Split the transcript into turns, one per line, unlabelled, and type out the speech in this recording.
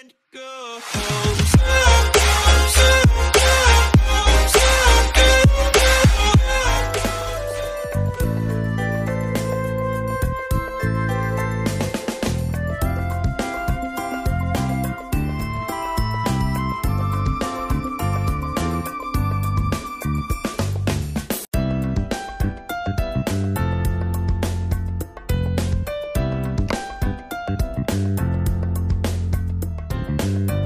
and go. Bye.